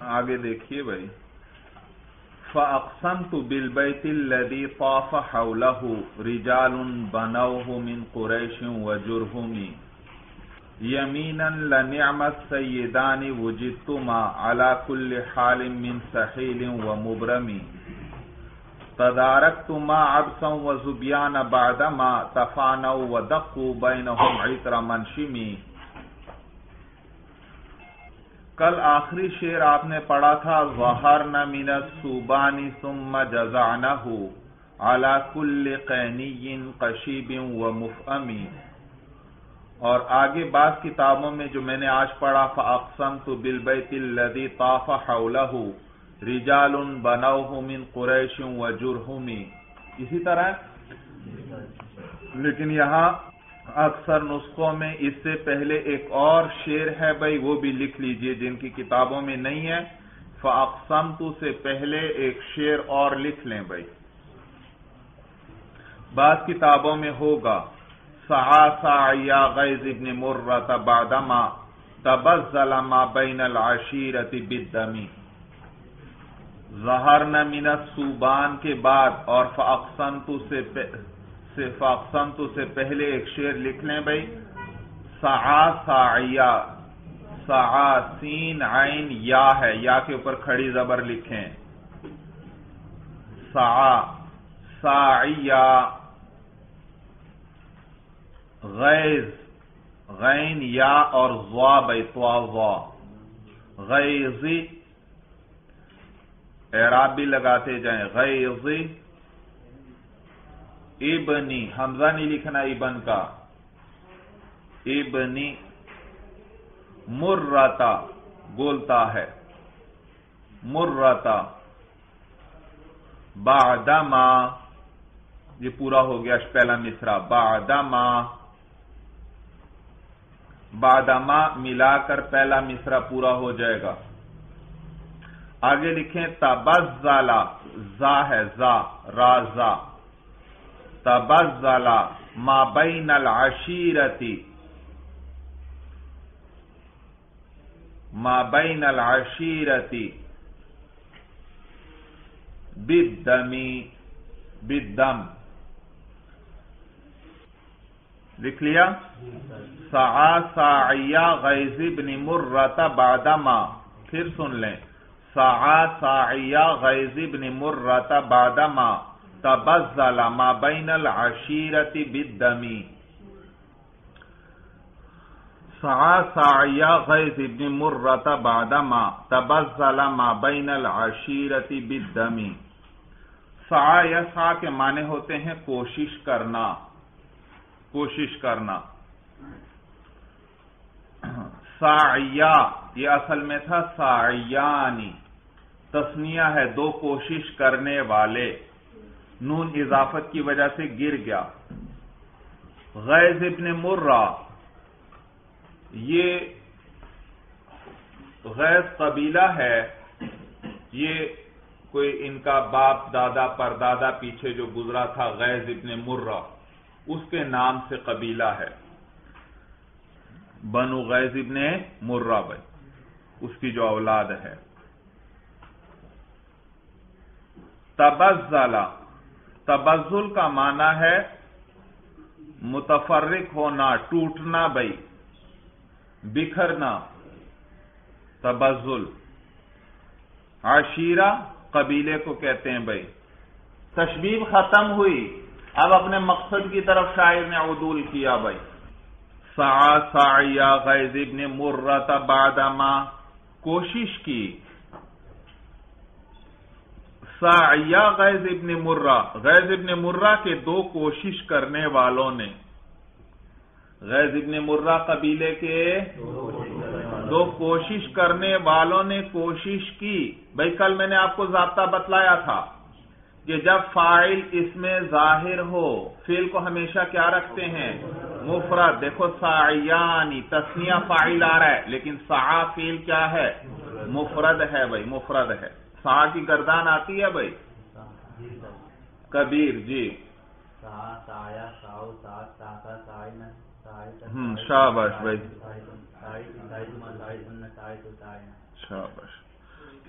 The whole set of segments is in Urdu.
آگے دیکھیے بھائی۔ فَأَقْسَمْتُ بِالْبَيْتِ الَّذِي طَافَ حَوْلَهُ رِجَالٌ بَنَوْهُ مِنْ قُرَيْشٍ وَجُرْهُمِ يَمِينًا لَنِعْمَ السَّيِّدَانِ وُجِدْتُمَا عَلَى كُلِّ حَالٍ مِنْ سَحِيلٍ وَمُبْرَمِ تَدَارَكْتُمَا عَبْسًا وَزُبْيَانَ بَعْدَمَا تَفَانَوْا وَدَقُّوا بَيْنَهُمْ عِطْرَ مَنْشِمِ کل آخری شعر آپ نے پڑھا تھا ظہر نہ منت سوبانی سم جزانہ اعلی کل قینی قشیب و مفہمی اور آگے بعض کتابوں میں جو میں نے آج پڑھا فاقسم تو بالبیت الذی طاف حولہ رجال بنوہ من قریش و جرہمی اسی طرح، لیکن یہاں اکثر نسخوں میں اس سے پہلے ایک اور شعر ہے بھائی، وہ بھی لکھ لیجیے، جن کی کتابوں میں نہیں ہے۔ فاقسمتو سے پہلے ایک شعر اور لکھ لیں بھائی۔ بعض کتابوں میں ہوگا۔ سعا سعیا غیز ابن مرت بعدما تبزل ما بین العشیرت بالدمی ظہرن من السوبان کے بعد اور فاقسمتو سے سے فاقسمتو سے پہلے ایک شعر لکھ لیں بھائی۔ سعا سعیا، سعا سین عین یا ہے، یا کے اوپر کھڑی زبر لکھیں۔ سعا سعیا غیز غین یا اور زوا بھائی تو غیزی اعراب بھی لگاتے جائیں۔ غیزی ابنی، حمزہ نہیں لکھنا ابن کا۔ ابنی مرتا بولتا ہے۔ مرتا بعدما، یہ پورا ہو گیا پہلا مصرا بعدما بعدما ملا کر پہلا مصرا پورا ہو جائے گا۔ آگے لکھیں تبزالا زا ہے، زا، رازا۔ تبزل ما بین العشیرتی ما بین العشیرتی بالدمی بالدم. لکھ لیا؟ سعا سعیا غیز ابن مرت بعدما. پھر سن لیں. سعا سعیا غیز ابن مرت بعدما. تبزل ما بین العشیرت بالدمی سعا سعیا غیظ ابن مرت بعدما تبزل ما بین العشیرت بالدمی سعا یا سعا کے معنی ہوتے ہیں کوشش کرنا کوشش کرنا. سعیا یہ اصل میں تھا سعیانی. تسنیہ ہے دو کوشش کرنے والے. نون اضافت کی وجہ سے گر گیا۔ غیظ ابن مرہ، یہ غیظ قبیلہ ہے، یہ کوئی ان کا باپ، دادا پر دادا پیچھے جو گزرا تھا غیظ ابن مرہ، اس کے نام سے قبیلہ ہے۔ بنو غیظ ابن مرہ بھائی، اس کی جو اولاد ہے۔ تبزلہ تبزل کا معنی ہے متفرق ہونا، ٹوٹنا بھائی، بکھرنا تبزل عشیرہ قبیلے کو کہتے ہیں بھائی۔ تشبیب ختم ہوئی۔ اب اپنے مقصد کی طرف شاعر نے عدول کیا بھائی۔ سعا سعیا غیظ ابن مرت بعدما کوشش کی۔ سعیا غیظ ابن مرہ۔ غیظ ابن مرہ کے دو کوشش کرنے والوں نے۔ غیظ ابن مرہ قبیلے کے دو کوشش کرنے والوں نے کوشش کی۔ بھائی، کل میں نے آپ کو ضابطہ بتلایا تھا کہ جب فائل اس میں ظاہر ہو فیل کو ہمیشہ کیا رکھتے ہیں؟ مفرد۔ دیکھو سعیانی تسنیہ فائل آ رہا ہے، لیکن سعا فیل کیا ہے؟ مفرد ہے بھائی، مفرد ہے۔ سا کی گردان آتی ہے بھائی؟ کبیر جی۔ شابش بھائی۔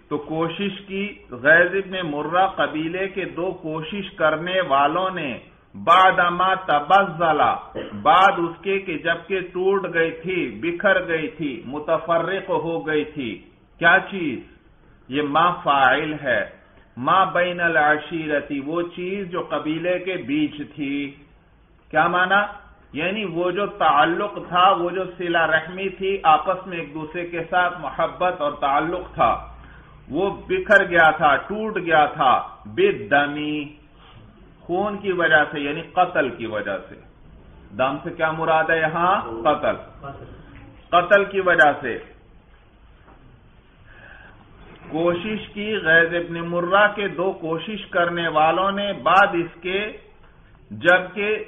تو کوشش کی غیر ابن مرہ قبیلے کے دو کوشش کرنے والوں نے بعد اما تبزلا بعد اس کے کہ جبکہ ٹوٹ گئی تھی، بکھر گئی تھی، متفرق ہو گئی تھی۔ کیا چیز؟ یہ ما فائل ہے. ما بین العشیرتی، وہ چیز جو قبیلے کے بیچ تھی. کیا مانا؟ یعنی وہ جو تعلق تھا، وہ جو سلا رحمی تھی، آپس میں ایک دوسرے کے ساتھ محبت اور تعلق تھا. وہ بکھر گیا تھا، ٹوٹ گیا تھا، بے دمی، خون کی وجہ سے یعنی قتل کی وجہ سے. دم سے کیا مراد ہے یہاں؟ قتل. قتل کی وجہ سے. کوشش کی غیر ابن مرہ کے دو کوشش کرنے والوں نے، بعد اس کے جبکہ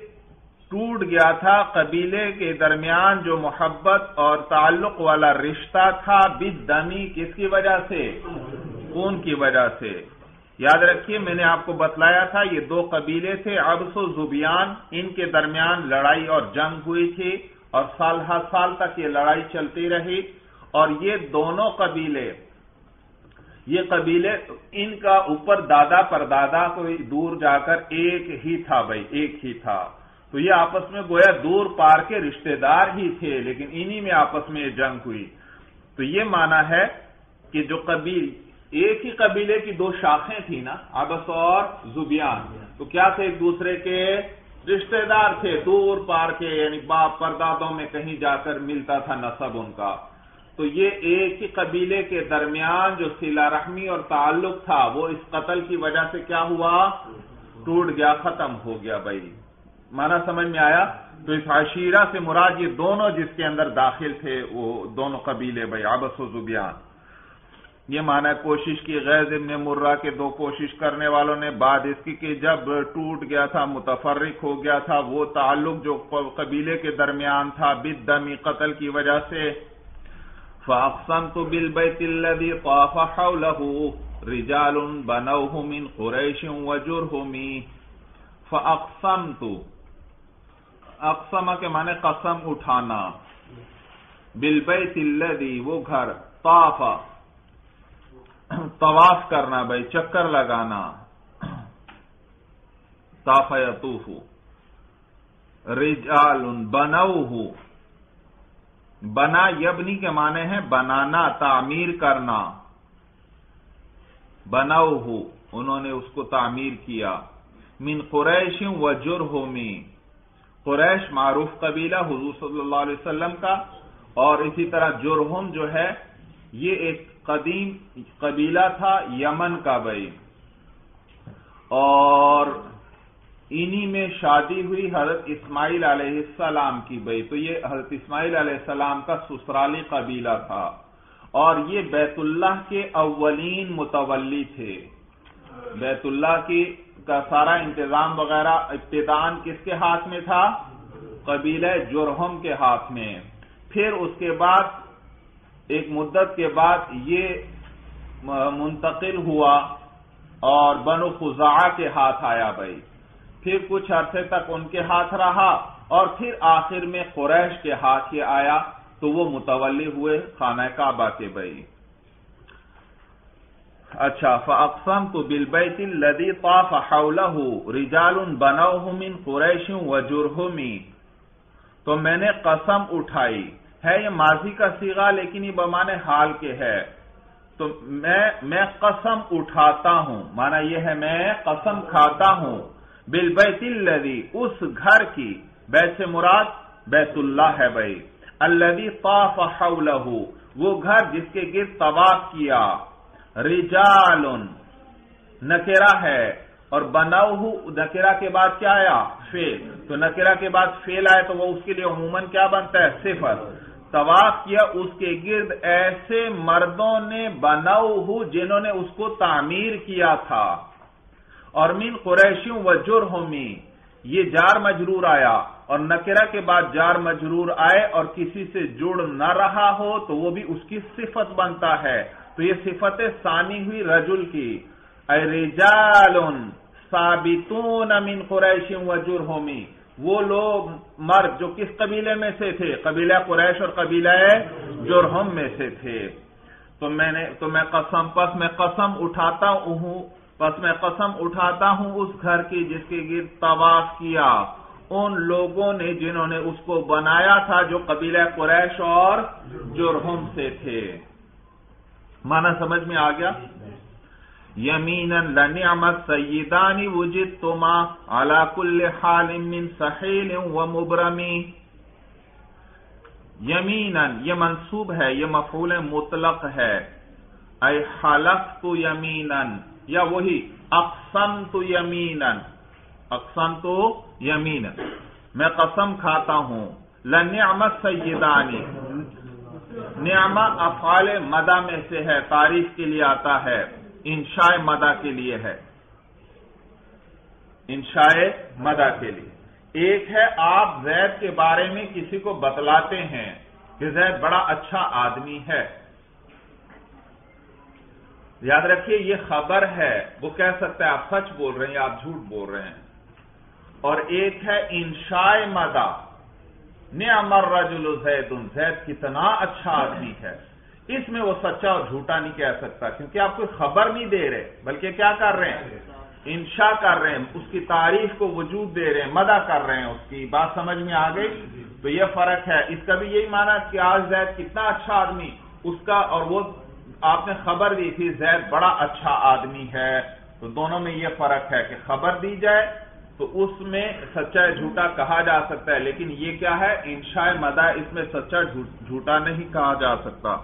ٹوٹ گیا تھا، قبیلے کے درمیان جو محبت اور تعلق والا رشتہ تھا بد دمی کس کی وجہ سے؟ خون کی وجہ سے۔ یاد رکھیے، میں نے آپ کو بتلایا تھا، یہ دو قبیلے تھے ابس و زبیان، ان کے درمیان لڑائی اور جنگ ہوئی تھی اور سال ہر سال تک یہ لڑائی چلتی رہی اور یہ دونوں قبیلے یہ قبیلے، ان کا اوپر دادا پر دادا کوئی دور جا کر ایک ہی تھا بھائی، ایک ہی تھا۔ تو یہ آپس میں گویا دور پار کے رشتہ دار ہی تھے، لیکن انہی میں آپس میں جنگ ہوئی۔ تو یہ مانا ہے کہ جو قبیل، ایک ہی قبیلے کی دو شاخیں تھیں نا آبس اور زبیان۔ تو کیا تھے ایک دوسرے کے؟ رشتہ دار تھے، دور پار کے یعنی باپ پردادوں میں کہیں جا کر ملتا تھا نصب ان کا۔ تو یہ ایک ہی قبیلے کے درمیان جو سلا رحمی اور تعلق تھا، وہ اس قتل کی وجہ سے کیا ہوا؟ ٹوٹ گیا، ختم ہو گیا بھائی۔ مانا سمجھ میں آیا؟ تو اس عشیرہ سے مراد یہ دونوں جس کے اندر داخل تھے، وہ دونوں قبیلے بھائی آبس و زبیان۔ یہ مانا کوشش کی غیر ابن مرہ کے دو کوشش کرنے والوں نے، بعد اس کی کہ جب ٹوٹ گیا تھا، متفرق ہو گیا تھا، وہ تعلق جو قبیلے کے درمیان تھا بد دمی قتل کی وجہ سے فاقسم تو بل بیت رجال بنوه من قریش وجرهمی فاقسمت اقسم کے معنی قسم اٹھانا۔ بلبئی تلدی وہ گھر طافا طواف کرنا، بھائی، چکر لگانا۔ طاف یطوف۔ رجال بنو بنا یبنی کے معنی ہے بنانا، تعمیر کرنا۔ بنو انہوں نے اس کو تعمیر کیا۔ من قریش و جرہمی قریش معروف قبیلہ حضور صلی اللہ علیہ وسلم کا۔ اور اسی طرح جرہم جو ہے، یہ ایک قدیم قبیلہ تھا یمن کا بھائی۔ اور انہی میں شادی ہوئی حضرت اسماعیل علیہ السلام کی بھائی تو یہ حضرت اسماعیل علیہ السلام کا سسرالی قبیلہ تھا۔ اور یہ بیت اللہ کے اولین متولی تھے۔ بیت اللہ کی کا سارا انتظام وغیرہ ابتدان کس کے ہاتھ میں تھا؟ قبیلہ جرہم کے ہاتھ میں۔ پھر اس کے بعد، ایک مدت کے بعد یہ منتقل ہوا اور بنو خزا کے ہاتھ آیا بھائی۔ پھر کچھ عرصے تک ان کے ہاتھ رہا اور پھر آخر میں قریش کے ہاتھ یہ آیا تو وہ متولی ہوئے خانہ کعبہ کے بھائی اچھا فاقسم تو بلبیت الذي طاف حوله رجال بنوه من قریش وجرهم تو میں نے قسم اٹھائی، ہے یہ ماضی کا سیگا لیکن یہ بمانے حال کے ہے۔ تو میں میں قسم اٹھاتا ہوں مانا یہ ہے میں قسم کھاتا ہوں۔ بلبیت الذي اس گھر کی، بیت سے مراد بیت اللہ ہے بھائی۔ الذي طاف حوله وہ گھر جس کے گرد طواف کیا۔ رجال نکرا ہے۔ اور بناؤ نکرا کے بعد کیا آیا؟ فیل۔ تو نکرا کے بعد فیل آئے تو وہ اس کے لیے عموماً کیا بنتا ہے؟ صفر۔ طواف کیا، اس کے گرد ایسے مردوں نے بناؤ جنہوں نے اس کو تعمیر کیا تھا۔ اور مین قریشیوں و جرہمی، یہ جار مجرور آیا اور نکرا کے بعد جار مجرور آئے اور کسی سے جڑ نہ رہا ہو تو وہ بھی اس کی صفت بنتا ہے۔ تو یہ صفت ثانی ہوئی رجل کی۔ اے رجال ثابتون من قریش و جرہمی، وہ لوگ مرد جو کس قبیلے میں سے تھے؟ قبیلہ قریش اور قبیلہ جرہم میں سے تھے۔ تو میں نے، تو میں قسم، پس میں قسم اٹھاتا ہوں پس میں قسم اٹھاتا ہوں اس گھر کی جس کے گرد طواف کیا۔ ان لوگوں نے جنہوں نے اس کو بنایا تھا جو قبیلہ قریش اور جرہم سے تھے۔ مانا سمجھ میں آ گیا؟ یمین لنعمت سیدانی وجد تما علا کل حال من سحیل و مبرمی۔ یمین یہ منصوب ہے، یہ مفعول مطلق ہے۔ اے حلف تو یمین یا وہی اقسم تو یمین اقسم تو یمین میں قسم کھاتا ہوں لنعمت سیدانی نعمہ افعال مدہ میں سے ہے تاریخ کے لیے آتا ہے انشاء مدہ کے لیے ہے انشاء مدہ کے لیے ایک ہے آپ زید کے بارے میں کسی کو بتلاتے ہیں کہ زید بڑا اچھا آدمی ہے یاد رکھیے، یہ خبر ہے۔ وہ کہہ سکتا ہے، آپ سچ بول رہے ہیں یا آپ جھوٹ بول رہے ہیں۔ اور ایک ہے انشاء مدا نعمر رجل زید زید کتنا اچھا آدمی ہے۔ اس میں وہ سچا اور جھوٹا نہیں کہہ سکتا، کیونکہ آپ کوئی خبر نہیں دے رہے، بلکہ کیا کر رہے ہیں؟ انشا کر رہے ہیں۔ اس کی تعریف کو وجود دے رہے ہیں، مدہ کر رہے ہیں۔ اس کی بات سمجھ میں آ گئی؟ تو یہ فرق ہے۔ اس کا بھی یہی مانا کہ آج زید کتنا اچھا آدمی، اس کا اور وہ آپ نے خبر دی تھی زید بڑا اچھا آدمی ہے، تو دونوں میں یہ فرق ہے کہ خبر دی جائے تو اس میں سچا جھوٹا کہا جا سکتا ہے، لیکن یہ کیا ہے؟ انشاء مدہ اس میں سچا جھوٹا نہیں کہا جا سکتا۔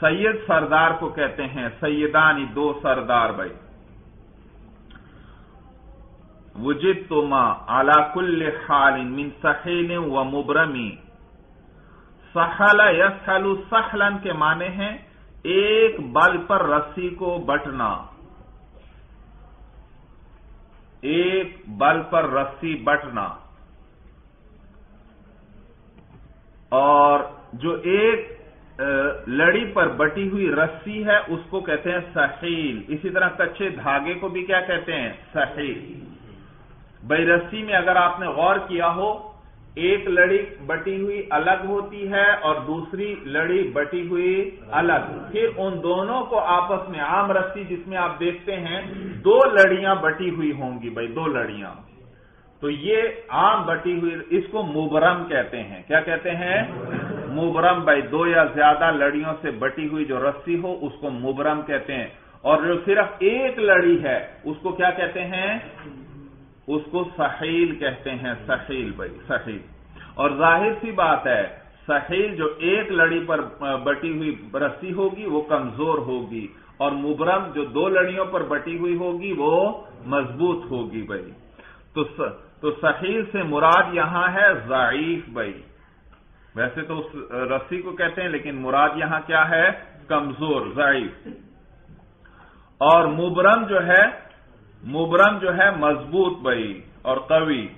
سید سردار کو کہتے ہیں، سیدانی دو سردار بھائی۔ وجد تو ماں کل حال من سہیل و مبرمی۔ سہل یسل سہلن کے معنی ہیں ایک بل پر رسی کو بٹنا۔ ایک بل پر رسی بٹنا۔ اور جو ایک لڑی پر بٹی ہوئی رسی ہے، اس کو کہتے ہیں سہیل۔ اسی طرح کچے دھاگے کو بھی کیا کہتے ہیں؟ سہیل۔ بھائی، رسی میں اگر آپ نے غور کیا ہو ایک لڑی بٹی ہوئی الگ ہوتی ہے اور دوسری لڑی بٹی ہوئی الگ۔ پھر ان دونوں کو آپس میں عام رسی جس میں آپ دیکھتے ہیں، دو لڑیاں بٹی ہوئی ہوں گی بھائی، دو لڑیاں۔ تو یہ عام بٹی ہوئی، اس کو مبرم کہتے ہیں۔ کیا کہتے ہیں؟ مبرم بھائی، دو یا زیادہ لڑیوں سے بٹی ہوئی جو رسی ہو، اس کو مبرم کہتے ہیں۔ اور جو صرف ایک لڑی ہے، اس کو کیا کہتے ہیں؟ اس کو سہیل کہتے ہیں سہیل بھائی سہیل اور ظاہر سی بات ہے سہیل جو ایک لڑی پر بٹی ہوئی رسی ہوگی، وہ کمزور ہوگی۔ اور مبرم جو دو لڑیوں پر بٹی ہوئی ہوگی، وہ مضبوط ہوگی بھائی۔ تو سہیل سے مراد یہاں ہے ضعیف بھائی۔ ویسے تو اس رسی کو کہتے ہیں، لیکن مراد یہاں کیا ہے؟ کمزور، ضعیف۔ اور مبرم جو ہے مبرم جو ہے مضبوط بئی اور قوی۔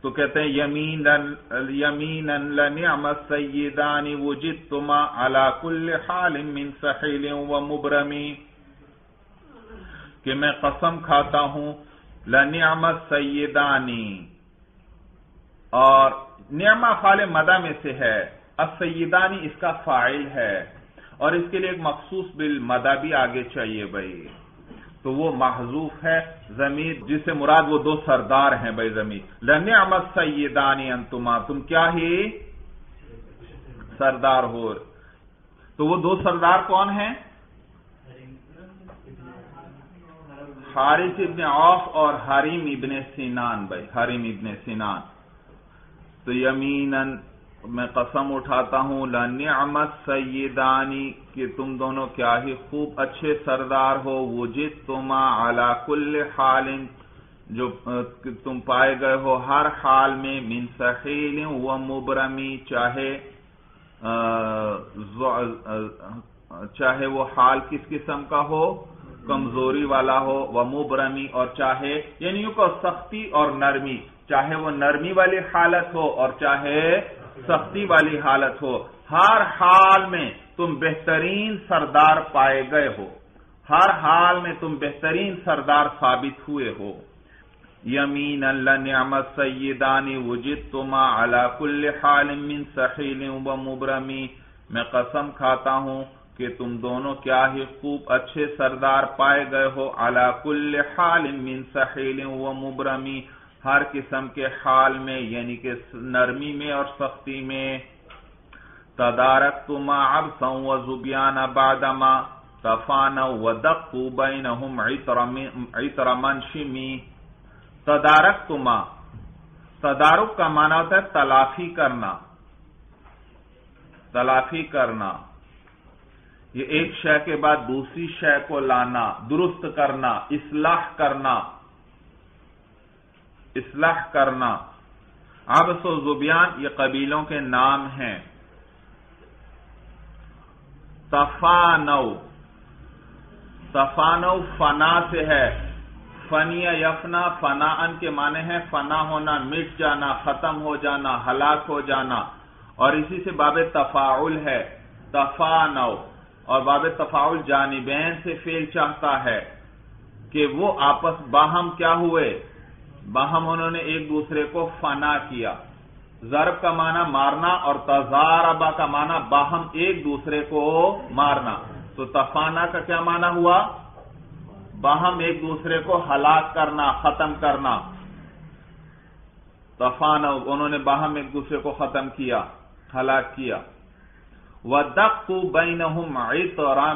تو کہتے ہیں یمین یمین لنعمت سیدانی وجدتما علا کل حال من سحیل و مبرمی کہ میں قسم کھاتا ہوں لنعمت سیدانی اور نعمہ خال مدہ میں سے ہے۔ السیدانی اس کا فائل ہے۔ اور اس کے لیے ایک مخصوص بل بھی آگے چاہیے بھائی۔ تو وہ محضوف ہے زمین، جس سے مراد وہ دو سردار ہیں بھائی زمین۔ لنعمت سیدانی انتما، تم کیا ہی؟ سردار ہو تو وہ دو سردار کون ہیں؟ حارث ابن عوف اور حریم ابن سینان بھائی، حریم ابن سینان۔ تو یمیناً میں قسم اٹھاتا ہوں، لنعمت سیدانی، کہ تم دونوں کیا ہی خوب اچھے سردار ہو وجد تما علا کل حال، جو تم پائے گئے ہو ہر حال میں، من سخیل و مبرمی چاہے چاہے وہ حال کس قسم کا ہو، کمزوری والا ہو وہ مبرمی اور چاہے یعنی کو سختی اور نرمی، چاہے وہ نرمی والی حالت ہو، اور چاہے سختی والی حالت ہو۔ ہر حال میں تم بہترین سردار پائے گئے ہو۔ ہر حال میں تم بہترین سردار ثابت ہوئے ہو۔ یمین اللہ نعمت سیدانی وجد تما علا کل حال من سخیل و مبرمی میں قسم کھاتا ہوں کہ تم دونوں کیا ہی خوب اچھے سردار پائے گئے ہو۔ علا کل حال من سخیل و مبرمی ہر قسم کے حال میں یعنی کہ نرمی میں اور سختی میں تدارک تما اب سو زبیان بادما تفان و دق بینہم عطر تدارک تما تدارک کا معنی ہوتا ہے تلافی کرنا تلافی کرنا۔ یہ ایک شے کے بعد دوسری شے کو لانا، درست کرنا، اصلاح کرنا۔ اصلاح کرنا۔ ابس و زبیان یہ قبیلوں کے نام ہیں۔ تفانو تفانو فنا سے ہے۔ فنیا یفنا، فنا ان کے معنی ہے فنا ہونا، مٹ جانا، ختم ہو جانا، ہلاک ہو جانا۔ اور اسی سے باب تفاعل ہے۔ تفانو۔ اور باب تفاعل جانبین سے فیل چاہتا ہے کہ وہ آپس باہم کیا ہوئے۔ باہم انہوں نے ایک دوسرے کو فنا کیا۔ ضرب کا معنی مارنا اور تزاربا کا معنی باہم ایک دوسرے کو مارنا۔ تو تفانا کا کیا معنی ہوا؟ باہم ایک دوسرے کو ہلاک کرنا، ختم کرنا۔ تفانا، انہوں نے باہم ایک دوسرے کو ختم کیا، ہلاک کیا۔ وہ دق بین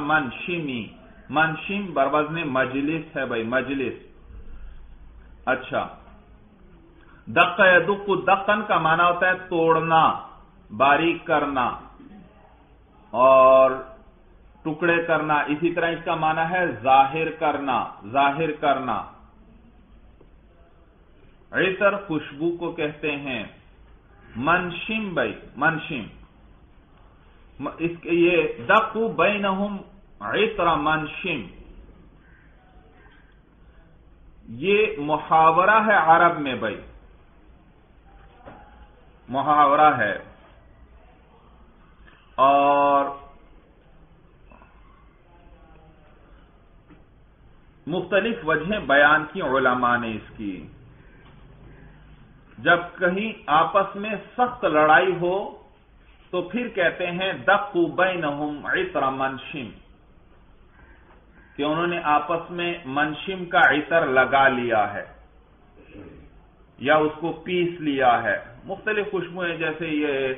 منشمی منشم بروز مجلس ہے بھائی، مجلس۔ اچھا۔ دق دک دقن کا معنی ہوتا ہے توڑنا، باریک کرنا اور ٹکڑے کرنا، اسی طرح اس کا معنی ہے ظاہر کرنا ظاہر کرنا۔ عطر خوشبو کو کہتے ہیں۔ منشم بھائی منشم اس کے یہ دقو بینہم عطر منشم یہ محاورہ ہے عرب میں بھائی۔ محاورہ ہے۔ اور مختلف وجہیں بیان کی علماء نے اس کی۔ جب کہیں آپس میں سخت لڑائی ہو، تو پھر کہتے ہیں دقو بینہم عطر منشم کہ انہوں نے آپس میں منشم کا عطر لگا لیا ہے یا اس کو پیس لیا ہے۔ مختلف خوشبوئیں جیسے یہ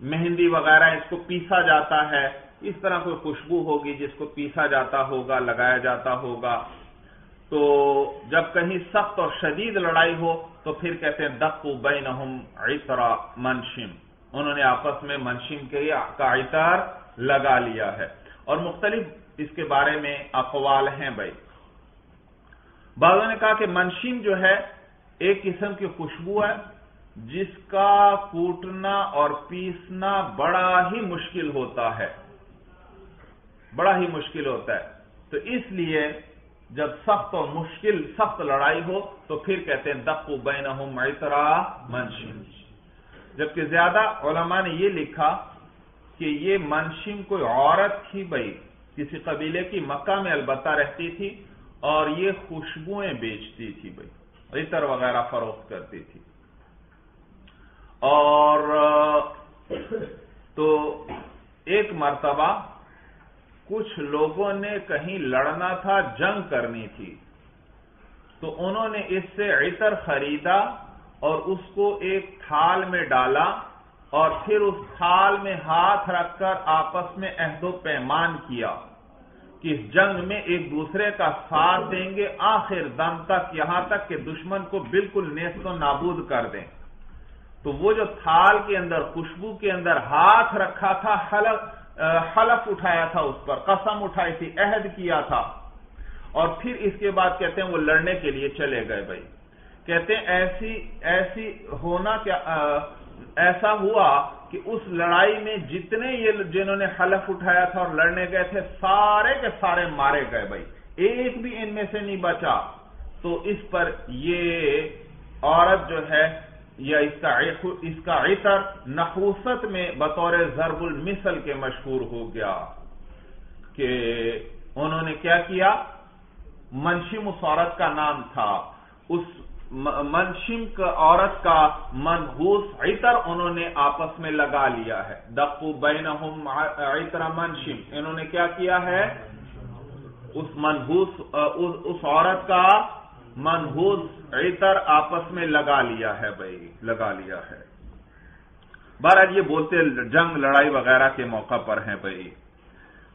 مہندی وغیرہ، اس کو پیسا جاتا ہے۔ اس طرح کوئی خوشبو ہوگی جس کو پیسا جاتا ہوگا، لگایا جاتا ہوگا۔ تو جب کہیں سخت اور شدید لڑائی ہو، تو پھر کہتے ہیں دق بینہم عطر منشم۔ انہوں نے آپس میں منشم کے کا عطر لگا لیا ہے۔ اور مختلف اس کے بارے میں اقوال ہیں بھائی۔ بعضوں نے کہا کہ منشم جو ہے، ایک قسم کی خوشبو ہے۔ جس کا کوٹنا اور پیسنا بڑا ہی مشکل ہوتا ہے۔ بڑا ہی مشکل ہوتا ہے۔ تو اس لیے جب سخت اور مشکل، سخت لڑائی ہو تو پھر کہتے ہیں دق بین معترا منشم جبکہ زیادہ علماء نے یہ لکھا کہ یہ منشم کوئی عورت تھی بھائی، کسی قبیلے کی مکہ میں البتہ رہتی تھی اور یہ خوشبوئیں بیچتی تھی بھائی، عطر وغیرہ فروخت کرتی تھی۔ اور، تو ایک مرتبہ کچھ لوگوں نے کہیں لڑنا تھا، جنگ کرنی تھی۔ تو انہوں نے اس سے عطر خریدا اور اس کو ایک تھال میں ڈالا اور پھر اس تھال میں ہاتھ رکھ کر آپس میں عہد و پیمان کیا کہ اس جنگ میں ایک دوسرے کا ساتھ دیں گے، آخر دم تک، یہاں تک کہ دشمن کو بالکل نیست و نابود کر دیں۔ تو وہ جو تھال کے اندر، خوشبو کے اندر ہاتھ رکھا تھا حلق حلف اٹھایا تھا اس پر، قسم اٹھائی تھی، عہد کیا تھا۔ اور پھر اس کے بعد کہتے ہیں وہ لڑنے کے لیے چلے گئے بھائی۔ کہتے ہیں ایسی ایسی ہونا کیا ایسا ہوا کہ اس لڑائی میں جتنے یہ جنہوں نے حلف اٹھایا تھا اور لڑنے گئے تھے، سارے کے سارے مارے گئے بھائی۔ ایک بھی ان میں سے نہیں بچا۔ تو اس پر یہ عورت جو ہے یا اس کا اس کا عطر نحوست میں بطور ضرب المثل کے مشہور ہو گیا کہ انہوں نے کیا کیا؟ منشی مسورت کا نام تھا۔ اس منشم کا عورت کا منحوس عطر انہوں نے آپس میں لگا لیا ہے۔ دقو بینہم عطر منشم انہوں نے کیا کیا ہے؟ اس منحوس اس عورت کا منحوس عطر آپس میں لگا لیا ہے بھائی، لگا لیا ہے۔ بہرحال یہ بولتے جنگ لڑائی وغیرہ کے موقع پر ہیں بھائی۔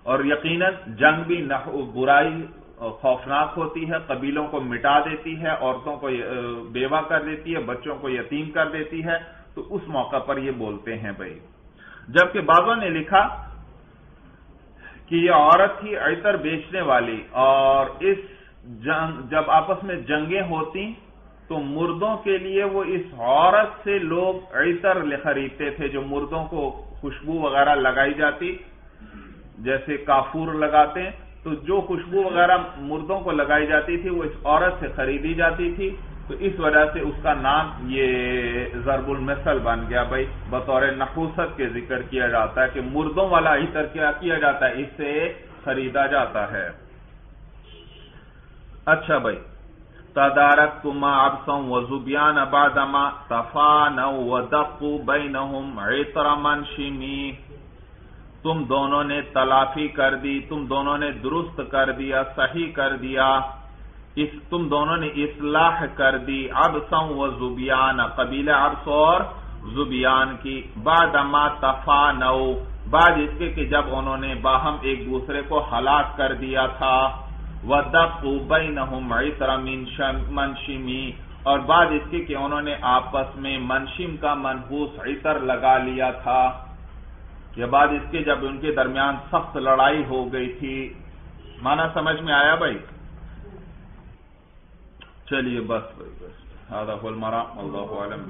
اور یقیناً جنگ بھی برائی خوفناک ہوتی ہے، قبیلوں کو مٹا دیتی ہے، عورتوں کو بیوہ کر دیتی ہے، بچوں کو یتیم کر دیتی ہے۔ تو اس موقع پر یہ بولتے ہیں بھائی۔ جبکہ بابا نے لکھا کہ یہ عورت تھی عطر بیچنے والی اور اس جنگ، جب آپس میں جنگیں ہوتی تو مردوں کے لیے وہ اس عورت سے لوگ عطر خریدتے تھے جو مردوں کو خوشبو وغیرہ لگائی جاتی، جیسے کافور لگاتے، تو جو خوشبو وغیرہ مردوں کو لگائی جاتی تھی وہ اس عورت سے خریدی جاتی تھی۔ تو اس وجہ سے اس کا نام یہ ضرب المثل بن گیا۔ بھائی، بطور نفوست کے ذکر کیا جاتا ہے کہ مردوں والا عطر کیا کیا جاتا ہے، اس سے خریدا جاتا ہے۔ اچھا بھائی تدارک تما ابسم و زبیان ابادما تفان و دقو بینہم عطر تم دونوں نے تلافی کر دی، تم دونوں نے درست کر دیا، صحیح کر دیا۔ اس تم دونوں نے اصلاح کر دی اب سم و زبیان قبیل ابس اور زبیان کی۔ بعد اما تفا نو بعد اس کے کہ جب انہوں نے باہم ایک دوسرے کو ہلاک کر دیا تھا۔ وہ دف منشمی اور بعد اس کے کہ انہوں نے آپس میں منشم کا منحوس عطر لگا لیا تھا۔ یہ بات اس کے جب ان کے درمیان سخت لڑائی ہو گئی تھی۔ مانا سمجھ میں آیا بھائی؟ چلیے بس بھائی، بس۔ اللہ عالم